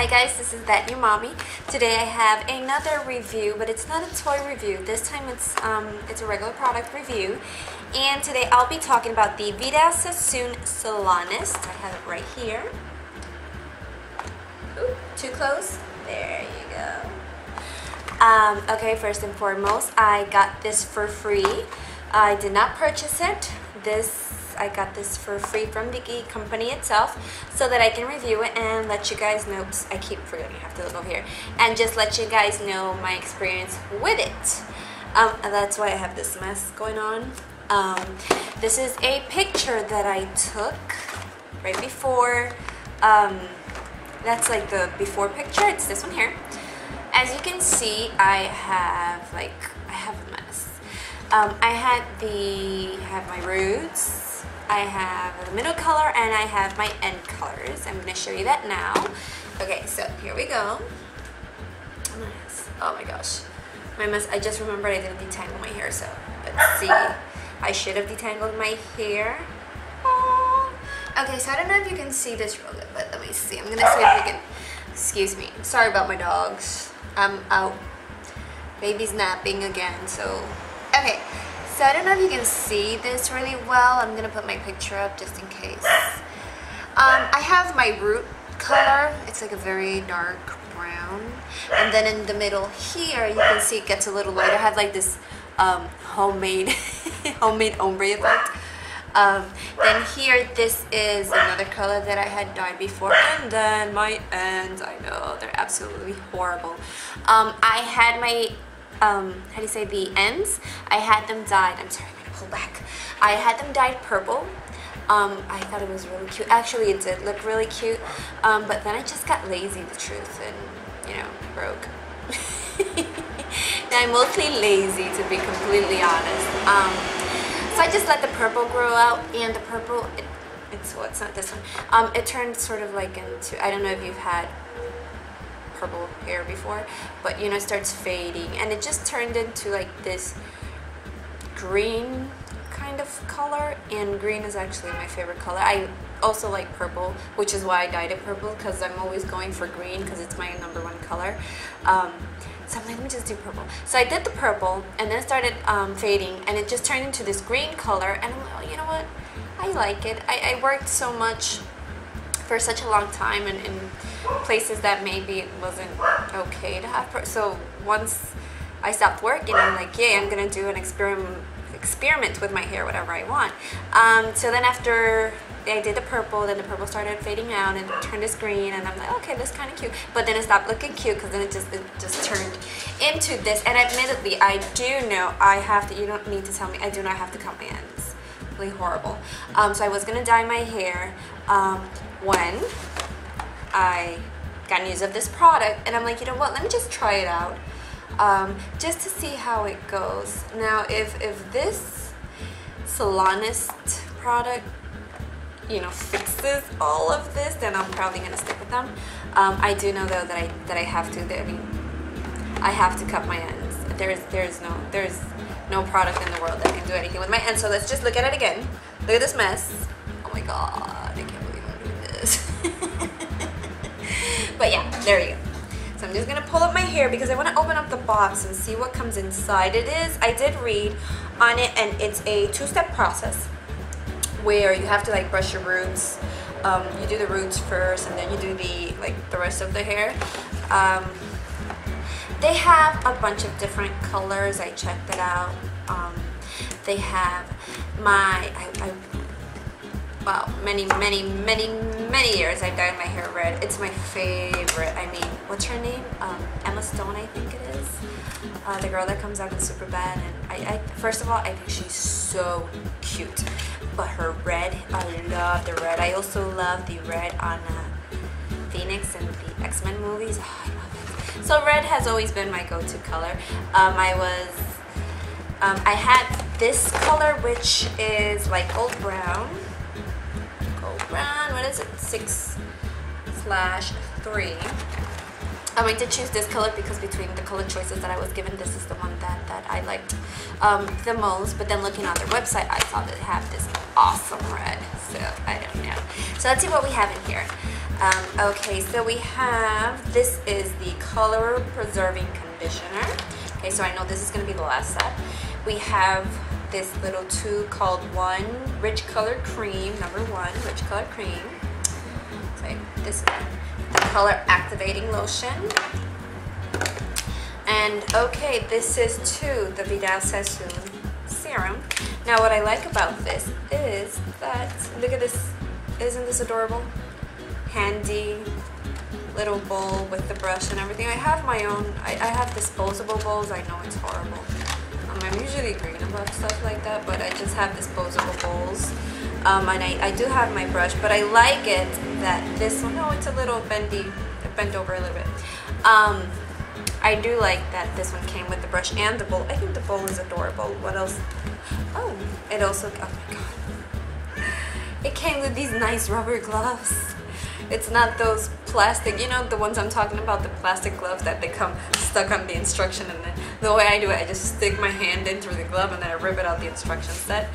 Hi guys, this is That New Mommy. Today I have another review, but it's not a toy review. This time it's um, it's a regular product review. And today I'll be talking about the Vidal Sassoon Salonist. I have it right here. Ooh, too close? There you go. Um, okay, first and foremost, I got this for free. I did not purchase it. This I got this for free from the company itself so that I can review it and let you guys know. Oops, I keep forgetting I have to look over here. And just let you guys know my experience with it. Um, that's why I have this mess going on. Um, this is a picture that I took right before. Um, that's like the before picture. It's this one here. As you can see, I have like, I have a mess. Um, I had the, have my roots, I have the middle color and I have my end colors. I'm going to show you that now. Okay, so here we go. Oh my gosh. My mess, I just remembered I didn't detangle my hair, so let's see. I should have detangled my hair. Oh. Okay, so I don't know if you can see this real good, but let me see. I'm going to see if you can, excuse me. Sorry about my dogs. I'm out. Baby's napping again, so, okay. So I don't know if you can see this really well. I'm going to put my picture up just in case. Um, I have my root color. It's like a very dark brown. And then in the middle here, you can see it gets a little lighter. I have like this um, homemade, homemade ombre effect. Um, then here, this is another color that I had dyed before. And then my ends, I know, they're absolutely horrible. Um, I had my um, how do you say, the ends, I had them dyed, I'm sorry, I'm gonna pull back. I had them dyed purple. Um, I thought it was really cute. Actually, it did look really cute, um, but then I just got lazy, the truth, and, you know, broke. I'm mostly lazy, to be completely honest. Um, so I just let the purple grow out, and the purple, it, it's, well, it's not this one, um, it turned sort of like into, I don't know if you've had purple hair before, but you know, it starts fading and it just turned into like this green kind of color and green is actually my favorite color. I also like purple, which is why I dyed it purple because I'm always going for green because it's my number one color. Um, so I'm like, let me just do purple. So I did the purple and then started um, fading and it just turned into this green color and I'm like, oh, you know what? I like it. I, I worked so much for such a long time and in places that maybe it wasn't okay to have. so once I stopped working, I'm like, yeah, I'm gonna do an experiment experiment with my hair, whatever I want. Um, so then after I did the purple, then the purple started fading out and turned this green, and I'm like, okay, this kind of cute. But then it stopped looking cute because then it just it just turned into this. And admittedly, I do know I have to. You don't need to tell me. I do not have to cut my ends. Really horrible. Um, so I was gonna dye my hair. Um, when I got news of this product and I'm like, you know what, let me just try it out um, just to see how it goes. Now, if, if this Salonist product, you know, fixes all of this, then I'm probably going to stick with them. Um, I do know though that I, that I have to, I mean, I have to cut my ends. There's, there's no, there's no product in the world that can do anything with my ends. So let's just look at it again. Look at this mess. Oh my God. But yeah, there you go. So I'm just gonna pull up my hair because I wanna open up the box and see what comes inside. It is, I did read on it and it's a two-step process where you have to like brush your roots. Um, you do the roots first and then you do the like the rest of the hair. Um, they have a bunch of different colors. I checked it out. Um, they have my, I, I wow, many, many, many, many years I've dyed my hair red. It's my favorite. I mean, what's her name? Um, Emma Stone, I think it is. Uh, the girl that comes out in Superbad. And I, I, first of all, I think she's so cute. But her red, I love the red. I also love the red on uh, Phoenix and the X-Men movies. Oh. So red has always been my go-to color. Um, I was, um, I had this color, which is like old brown. Gold brown what is it, six slash three. I went to choose this color because between the color choices that I was given, this is the one that, that I liked um, the most. But then looking on their website, I saw that they have this awesome red. So I don't know. So let's see what we have in here. Um, okay, so we have, this is the color preserving conditioner. Okay, so I know this is gonna be the last set. We have this little tube called One Rich Color Cream, number one, Rich Color Cream. So this color activating lotion. And okay, this is too the Vidal Sassoon serum. Now what I like about this is that, look at this, isn't this adorable? Handy little bowl with the brush and everything. I have my own, I, I have disposable bowls, I know it's horrible. Um, I'm usually green about stuff like that, but I just have disposable bowls. Um, and I, I do have my brush, but I like it that this one, no, it's a little bendy, bent over a little bit. Um, I do like that this one came with the brush and the bowl. I think the bowl is adorable. What else? Oh, it also, oh my god. It came with these nice rubber gloves. It's not those plastic, you know, the ones I'm talking about, the plastic gloves that they come stuck on the instruction and then the way I do it, I just stick my hand in through the glove and then I rip it out the instruction set,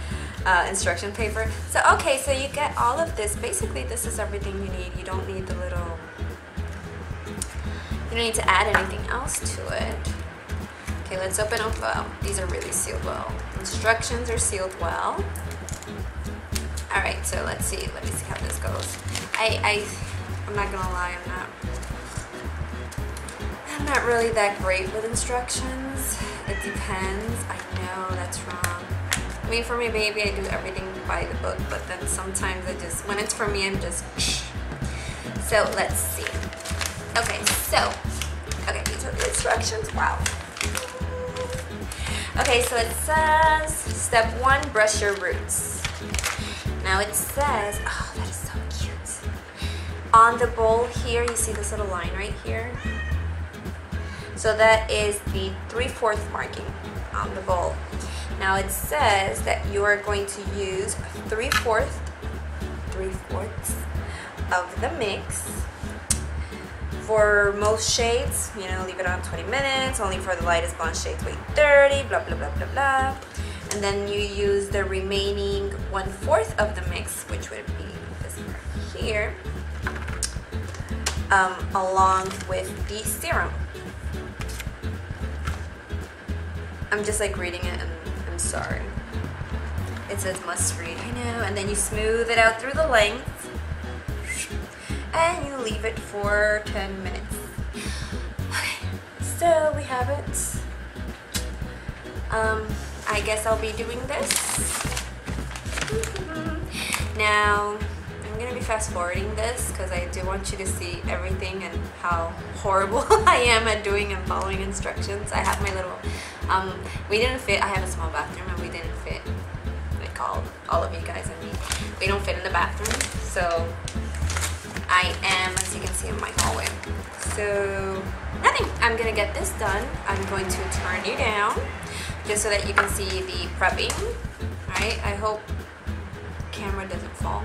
uh, instruction paper. So, okay, so you get all of this. Basically, this is everything you need. You don't need the little you don't need to add anything else to it. Okay, let's open up. Well, these are really sealed well. Instructions are sealed well. All right, so let's see. Let me see how this goes. I, I, I'm not gonna lie. I'm not. I'm not really that great with instructions. It depends. I know that's wrong. I mean, for my baby, I do everything by the book, but then sometimes I just, when it's for me, I'm just. So let's see. Okay, so, okay, these are the instructions. Wow. Okay, so it says step one, brush your roots. Now it says, oh, that is so cute. On the bowl here, you see this little line right here? So that is the 3 4th marking on the bowl. Now it says that you are going to use 3 4th, 3 fourths of the mix for most shades, you know, leave it on 20 minutes. Only for the lightest blonde shades, wait 30, blah, blah, blah, blah, blah. And then you use the remaining one-fourth of the mix, which would be this part here, um, along with the serum. I'm just like reading it and I'm sorry. It says must read, I know. And then you smooth it out through the length and you leave it for 10 minutes. Okay, so we have it. Um, I guess I'll be doing this. Now, I'm gonna be fast forwarding this because I do want you to see everything and how horrible I am at doing and following instructions. I have my little, um, we didn't fit, I have a small bathroom and we didn't fit, like all, all of you guys and me, we don't fit in the bathroom. So I am, as you can see in my hallway. So nothing, I'm gonna get this done. I'm going to turn you down just so that you can see the prepping. All right, I hope camera doesn't fall.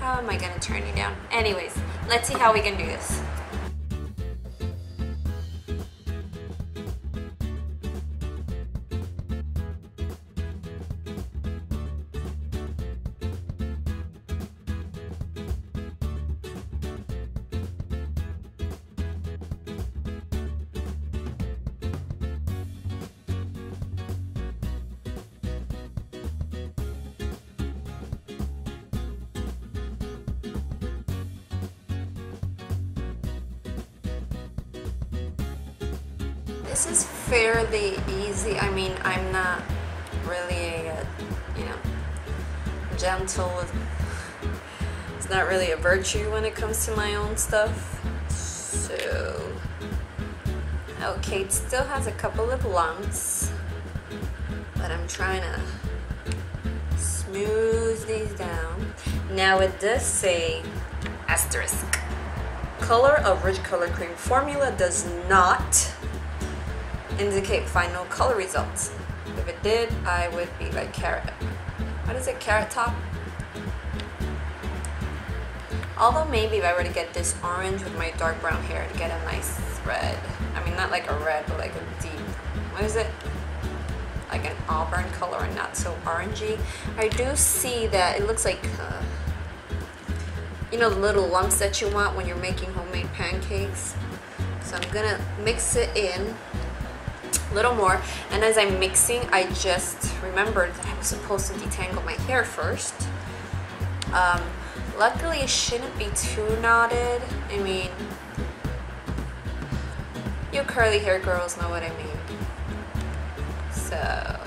How am I gonna turn you down? Anyways, let's see how we can do this. This not really a virtue when it comes to my own stuff. So, oh, okay, it still has a couple of lumps, but I'm trying to smooth these down. Now it does say asterisk. Color of rich color cream formula does not indicate final color results. If it did, I would be like carrot. What is it, carrot top? Although maybe if I were to get this orange with my dark brown hair to get a nice red. I mean, not like a red, but like a deep, what is it? Like an auburn color and not so orangey. I do see that it looks like, uh, you know, the little lumps that you want when you're making homemade pancakes. So I'm gonna mix it in a little more. And as I'm mixing, I just remembered that I was supposed to detangle my hair first. Um, luckily, it shouldn't be too knotted. I mean, you curly hair girls know what I mean. So,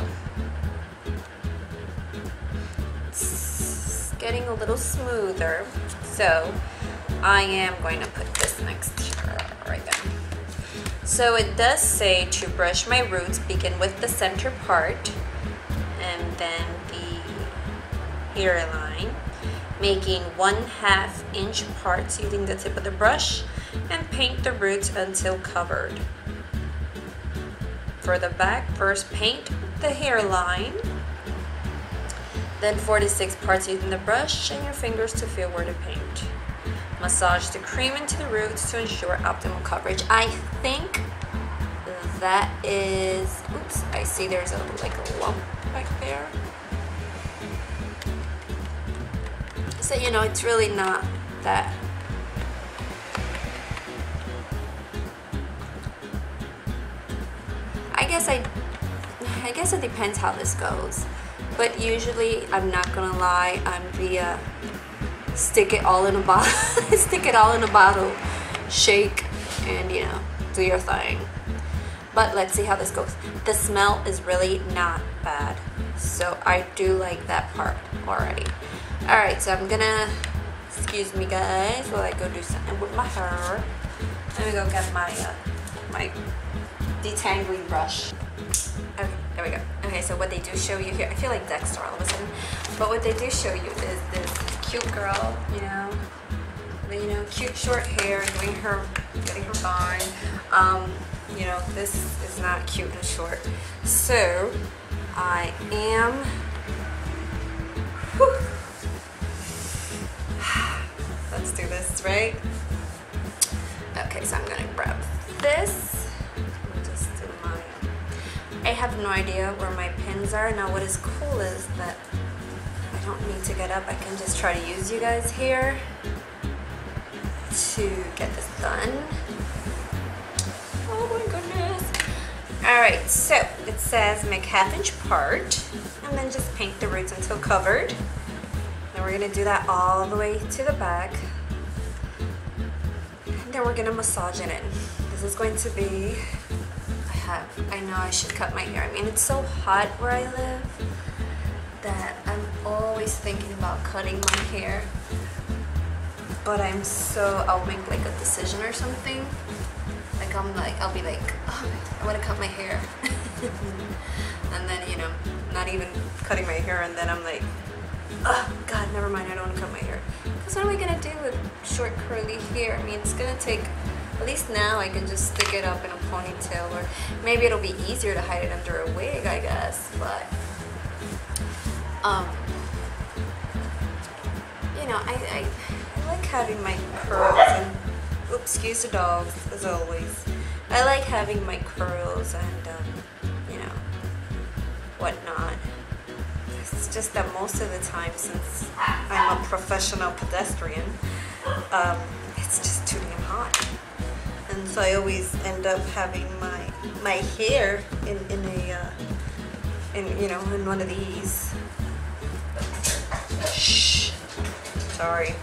it's getting a little smoother. So, I am going to put this next right there. So it does say to brush my roots, begin with the center part and then the hairline, making one half inch parts using the tip of the brush and paint the roots until covered. For the back, first paint the hairline, then 46 parts using the brush and your fingers to feel where to paint. Massage the cream into the roots to ensure optimal coverage. I think that is, oops, I see there's a like a lump back there. So, you know, it's really not that I guess I I guess it depends how this goes. But usually I'm not gonna lie, I'm the uh, stick it all in a bottle stick it all in a bottle, shake and you know, do your thing. But let's see how this goes. The smell is really not bad. So I do like that part already. Alright, so I'm gonna excuse me guys while I go do something with my hair. Let me go get my uh, my detangling brush. Okay, there we go. Okay, so what they do show you here, I feel like Dexter all of a sudden, but what they do show you is this cute girl, you know, you know, cute short hair, doing her, getting her fine. Um, you know, this is not cute and short. So, I am, whew. Let's do this, right? Okay, so I'm gonna grab this. I have no idea where my pins are. Now what is cool is that I don't need to get up. I can just try to use you guys here to get this done. Oh my goodness. Alright, so it says make half inch part and then just paint the roots until covered. Then we're gonna do that all the way to the back. Then we're gonna massage it in. This is going to be I have. I know I should cut my hair. I mean, it's so hot where I live that I'm always thinking about cutting my hair. But I'm so, I'll make like a decision or something. Like I'm like, I'll be like, oh, I want to cut my hair. and then, you know, not even cutting my hair and then I'm like, oh God, never mind, I don't want to cut my hair. Because what am I going to do with short curly hair? I mean, it's going to take at least now I can just stick it up in a ponytail or maybe it'll be easier to hide it under a wig, I guess, but um, you know, I, I, I like having my curls and, oops, excuse the dogs, as always. I like having my curls and, um, you know, whatnot. It's just that most of the time, since I'm a professional pedestrian, um, it's just too damn hot and so I always end up having my my hair in in a uh, in you know in one of these. Shh. Sorry.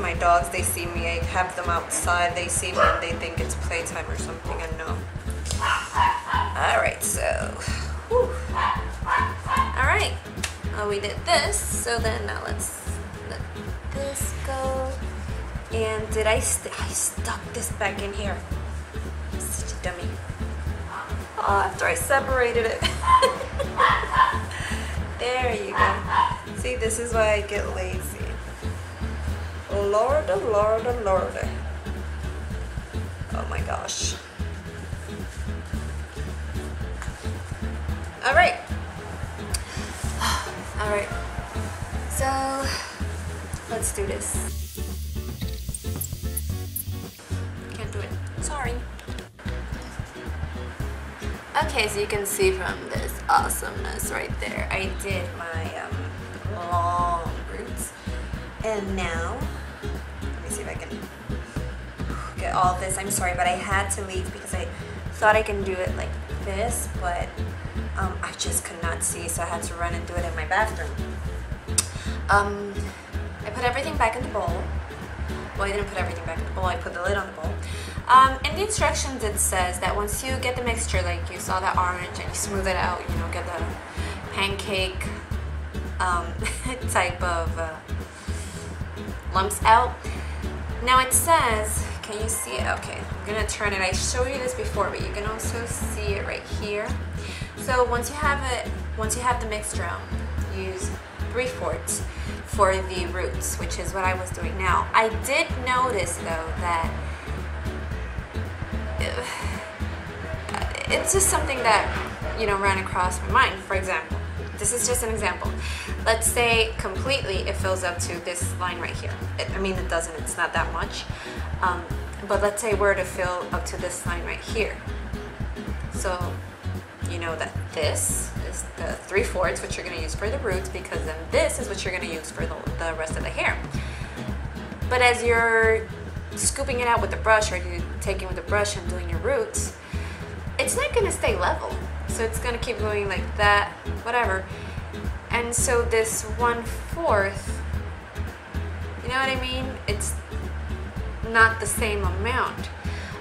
My dogs, they see me. I have them outside. They see me and they think it's playtime or something. And no. All right, so. Well, we did this, so then now let's let this go. And did I, st I stuck this back in here. Such a dummy. Oh, after I separated it. there you go. See, this is why I get lazy. Lord, Lord, Lord. Oh my gosh. All right. All right. So, let's do this. Can't do it. Sorry. Okay, so you can see from this awesomeness right there, I did my um, long roots. And now, let me see if I can get all this. I'm sorry, but I had to leave because I thought I can do it like this, but um, I just could not see, so I had to run and do it in my bathroom. Um, I put everything back in the bowl. Well, I didn't put everything back in the bowl, I put the lid on the bowl. Um, in the instructions it says that once you get the mixture, like you saw that orange and you smooth it out, you know, get the pancake um, type of uh, lumps out. Now it says, can you see it? Okay, I'm gonna turn it. I showed you this before, but you can also see it right here. So once you have it, once you have the mixture out, use three fourths for the roots, which is what I was doing now. I did notice though that it's just something that you know ran across my mind. For example, this is just an example. Let's say completely it fills up to this line right here. It, I mean, it doesn't, it's not that much. Um, but let's say we're to fill up to this line right here. So you know that this is the 3 fourths, which you're gonna use for the roots, because then this is what you're gonna use for the, the rest of the hair. But as you're scooping it out with the brush or you're taking with the brush and doing your roots, it's not gonna stay level. So it's gonna keep going like that, whatever. And so this one fourth, you know what I mean? It's not the same amount.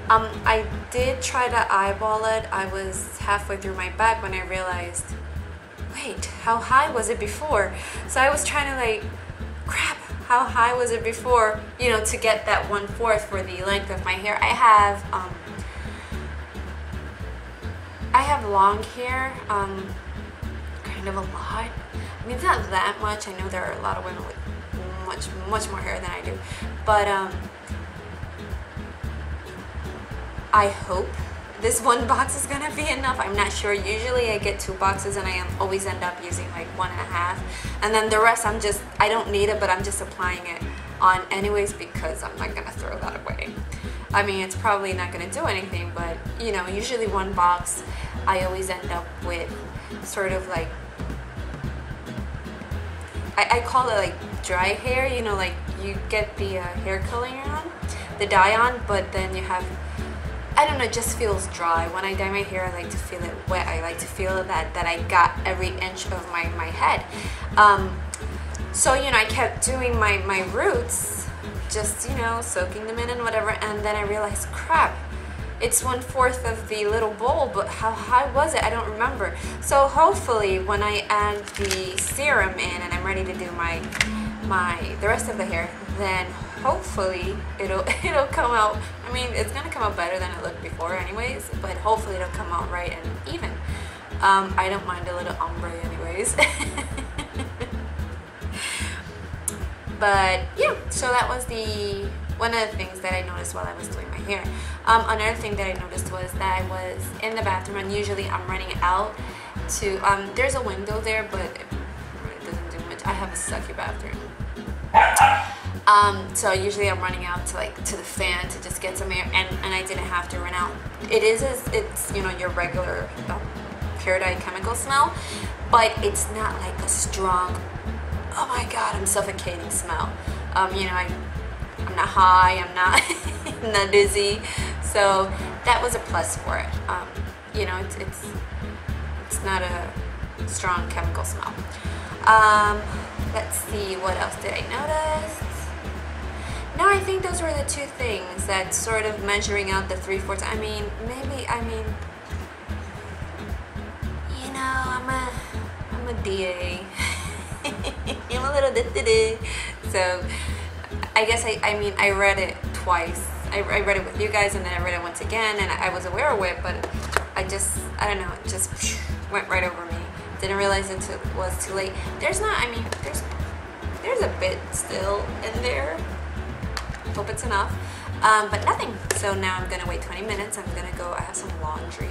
Um, I did try to eyeball it. I was halfway through my bag when I realized, wait, how high was it before? So I was trying to like, crap, how high was it before, you know, to get that one fourth for the length of my hair. I have, um, I have long hair, um, kind of a lot. I mean, it's not that much. I know there are a lot of women with much, much more hair than I do. But um, I hope this one box is gonna be enough. I'm not sure. Usually I get two boxes and I always end up using like one and a half. And then the rest I'm just, I don't need it, but I'm just applying it on anyways because I'm not gonna throw that away. I mean, it's probably not gonna do anything, but you know, usually one box, I always end up with sort of like, I, I call it like dry hair, you know, like you get the uh, hair coloring on, the dye on, but then you have, I don't know, it just feels dry. When I dye my hair, I like to feel it wet. I like to feel that, that I got every inch of my, my head. Um, so, you know, I kept doing my, my roots just, you know, soaking them in and whatever. And then I realized, crap, it's one fourth of the little bowl, but how high was it? I don't remember. So hopefully when I add the serum in and I'm ready to do my, my, the rest of the hair, then hopefully it'll, it'll come out, I mean, it's gonna come out better than it looked before anyways, but hopefully it'll come out right and even. Um, I don't mind a little ombre anyways. but yeah so that was the one of the things that I noticed while I was doing my hair um, another thing that I noticed was that I was in the bathroom and usually I'm running out to um, there's a window there but it doesn't do much I have a sucky bathroom um, so usually I'm running out to like to the fan to just get some air and, and I didn't have to run out it is as it's you know your regular um, chemical smell but it's not like a strong oh my god, I'm suffocating smell. Um, you know, I, I'm not high, I'm not, not dizzy. So that was a plus for it. Um, you know, it's, it's, it's not a strong chemical smell. Um, let's see, what else did I notice? No, I think those were the two things that sort of measuring out the three fourths. I mean, maybe, I mean, you know, I'm a, I'm a DA. I'm a little da So I guess I, I mean, I read it twice. I, I read it with you guys and then I read it once again and I was aware of it, but I just, I don't know, it just went right over me. Didn't realize it was too late. There's not, I mean, there's, there's a bit still in there. Hope it's enough. Um, but nothing. So now I'm gonna wait 20 minutes. I'm gonna go, I have some laundry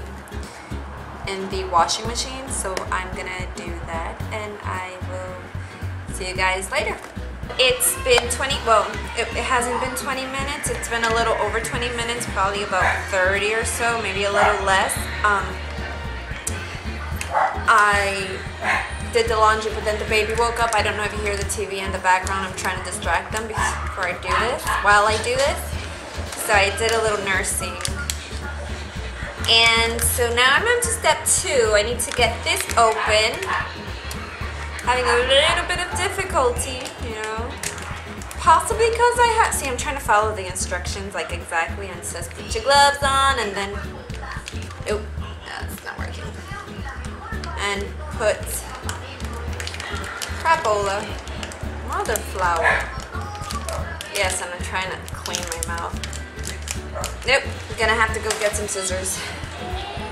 in the washing machine so I'm gonna do that and I will see you guys later it's been 20 well it, it, hasn't been 20 minutes it's been a little over 20 minutes probably about 30 or so maybe a little less um, I did the laundry, but then the baby woke up. I don't know if you hear the TV in the background. I'm trying to distract them before I do this, while I do this. So I did a little nursing. And so now I'm on to step two. I need to get this open. Having a little bit of difficulty, you know. Possibly because I have, see I'm trying to follow the instructions like exactly and says put your gloves on and then, oh, that's not working. And put crapola, mother flower. Yes, I'm trying to clean my mouth. Nope, I'm gonna have to go get some scissors.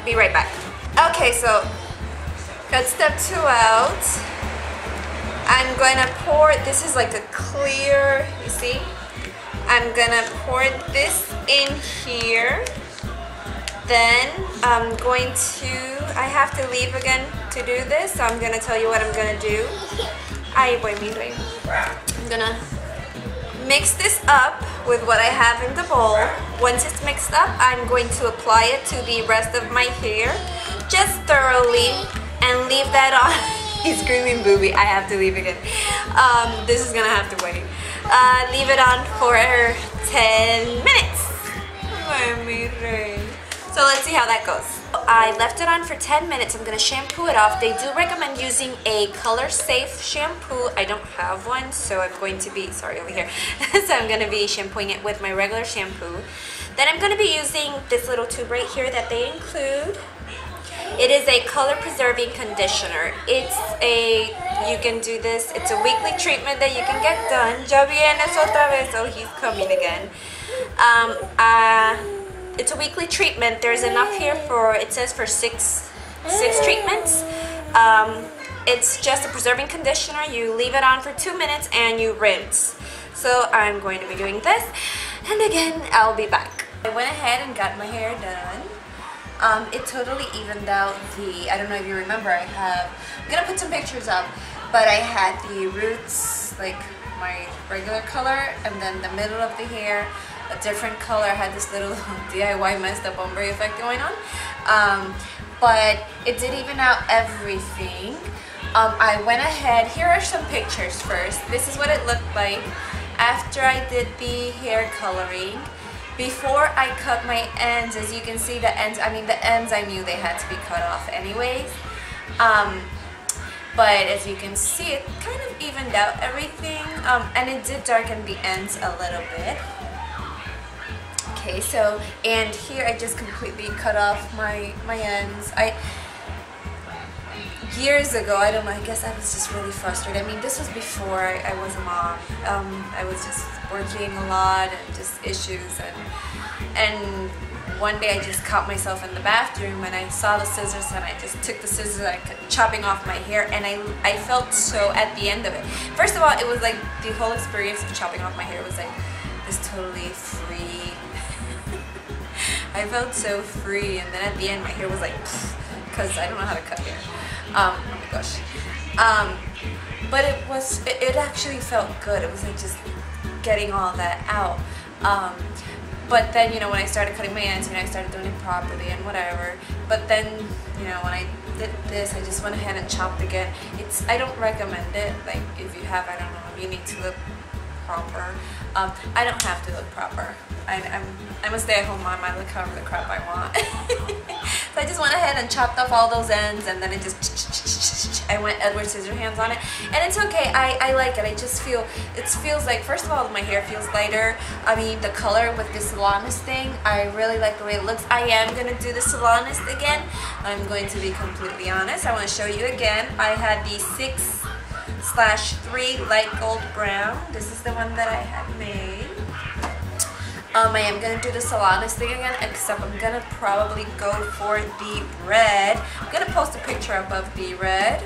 Be right back. Okay, so got step two out. I'm gonna pour, this is like a clear, you see? I'm gonna pour this in here. Then I'm going to, I have to leave again to do this, so I'm gonna tell you what I'm gonna do. Ay, voy, mi rey. I'm gonna mix this up with what I have in the bowl. Once it's mixed up, I'm going to apply it to the rest of my hair just thoroughly and leave that on He's screaming booby. I have to leave again. Um, this is gonna have to wait. Uh, leave it on for 10 minutes. So let's see how that goes. I left it on for 10 minutes. I'm gonna shampoo it off. They do recommend using a color safe shampoo. I don't have one, so I'm going to be, sorry over here. so I'm gonna be shampooing it with my regular shampoo. Then I'm gonna be using this little tube right here that they include. It is a color preserving conditioner. It's a, you can do this, it's a weekly treatment that you can get done. Ya otra vez, oh he's coming again. Um, uh, it's a weekly treatment. There's enough here for, it says for six, six treatments. Um, it's just a preserving conditioner. You leave it on for two minutes and you rinse. So I'm going to be doing this. And again, I'll be back. I went ahead and got my hair done. Um, it totally evened out the, I don't know if you remember, I have, I'm gonna put some pictures up, but I had the roots, like my regular color, and then the middle of the hair, a different color. I had this little DIY messed up ombre effect going on. Um, but it did even out everything. Um, I went ahead, here are some pictures first. This is what it looked like after I did the hair coloring before I cut my ends, as you can see the ends, I mean the ends I knew they had to be cut off anyways. Um, but as you can see, it kind of evened out everything. Um, and it did darken the ends a little bit. Okay, so, and here I just completely cut off my, my ends. I, years ago, I don't know, I guess I was just really frustrated. I mean, this was before I, I was a mom. Um, I was just working a lot and just issues and and one day I just caught myself in the bathroom and I saw the scissors and I just took the scissors and I chopping off my hair and I, I felt so at the end of it. First of all, it was like the whole experience of chopping off my hair was like this totally free. I felt so free and then at the end my hair was like because I don't know how to cut hair. Um, oh my gosh. Um, but it was, it, it, actually felt good. It was like just getting all that out. Um, but then, you know, when I started cutting my ends, you know, I started doing it properly and whatever. But then, you know, when I did this, I just went ahead and chopped again. It's, I don't recommend it. Like, if you have, I don't know, you need to look proper. Um, I don't have to look proper. I, am I'm a stay-at-home mom. I look however the crap I want. so I just went ahead and chopped off all those ends, and then it just I went Edward Scissorhands on it, and it's okay. I, I like it. I just feel it feels like first of all my hair feels lighter. I mean the color with this Salonist thing. I really like the way it looks. I am gonna do the Salonist again. I'm going to be completely honest. I want to show you again. I had the six slash 3 light gold brown. This is the one that I had made. Um, I am going to do the Salonist thing again, except I'm going to probably go for the red. I'm going to post a picture of the red.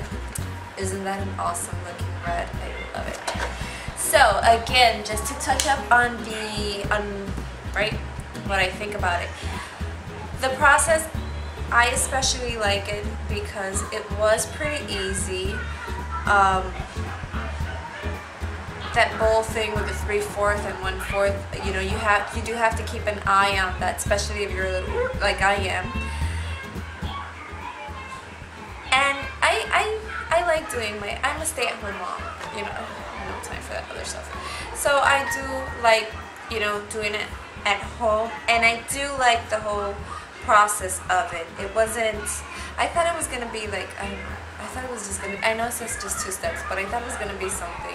Isn't that an awesome looking red? I love it. So, again, just to touch up on the, on, right, what I think about it. The process, I especially like it because it was pretty easy. Um, that bowl thing with the three fourth and one fourth, you know, you have you do have to keep an eye on that, especially if you're a little like I am. And I, I I like doing my. I'm a stay-at-home mom. You know, no time for that other stuff. So I do like you know doing it at home, and I do like the whole process of it. It wasn't. I thought it was gonna be like I don't know. I thought it was just gonna. I know it says just two steps, but I thought it was gonna be something.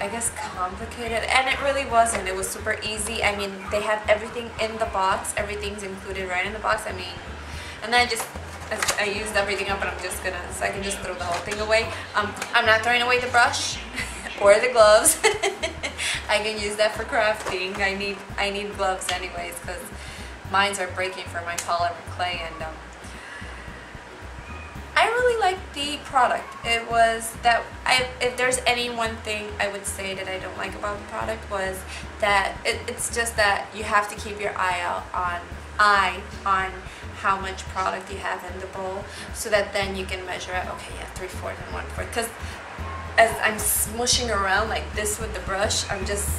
I guess complicated, and it really wasn't. It was super easy. I mean, they have everything in the box. Everything's included right in the box. I mean, and then I just I used everything up, and I'm just gonna so I can just throw the whole thing away. Um, I'm not throwing away the brush or the gloves. I can use that for crafting. I need I need gloves anyways because mines are breaking for my polymer clay and. Um, really liked the product. It was that I, if there's any one thing I would say that I don't like about the product was that it, it's just that you have to keep your eye out on eye on how much product you have in the bowl so that then you can measure it. Okay, yeah, three fourths and one fourth. Because as I'm smushing around like this with the brush, I'm just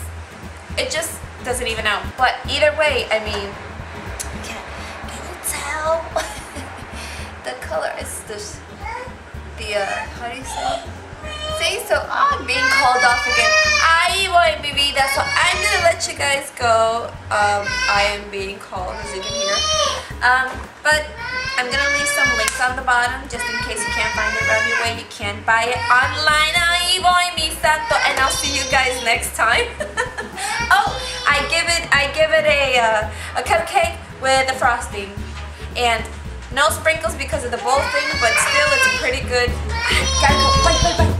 it just doesn't even out. But either way, I mean, can, can you tell? the color is this the uh, how do you say? Say so oh, I'm being called off again. I want baby that's all I'm gonna let you guys go. Um, I am being called as you can hear. Um, but I'm gonna leave some links on the bottom just in case you can't find it right you can buy it online. Ay, voy santo and I'll see you guys next time. Oh I give it I give it a uh, a cupcake with a frosting. And no sprinkles because of the bowl thing, but still it's pretty good. Gotta go. Bye, bye, bye.